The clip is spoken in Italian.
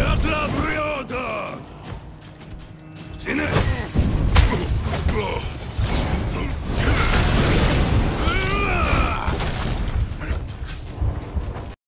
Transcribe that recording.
Jak la brioda! Synek!